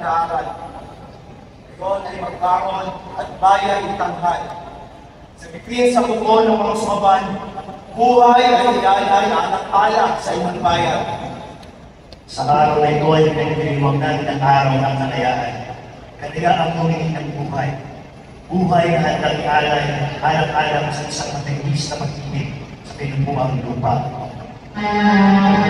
pag-aaral. Ngayon ay magbaon at bayan itanghal. Sa bituin sa buko ng mga sumaban, buhay ay ilalay na anak alak sa inyong bayan. Sa araw na ito ay pinagdiriwagnan ng araw ng kalayaan. Kanila ang humingi ng buhay. Buhay na handang ialay, alang-alang sa isang matinis na pag-ibig sa pinubuang lupa. Ah.